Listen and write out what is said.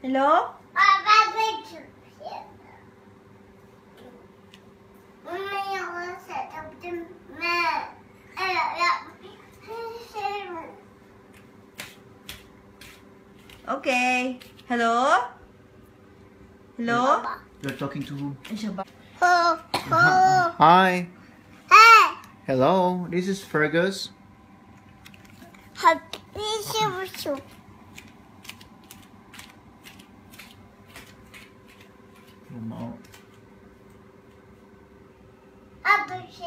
Hello? Okay. Hello? Hello? You're talking to who? Ay, siya ba? Hi. Hello. This is Fergus. 有毛？啊，不是。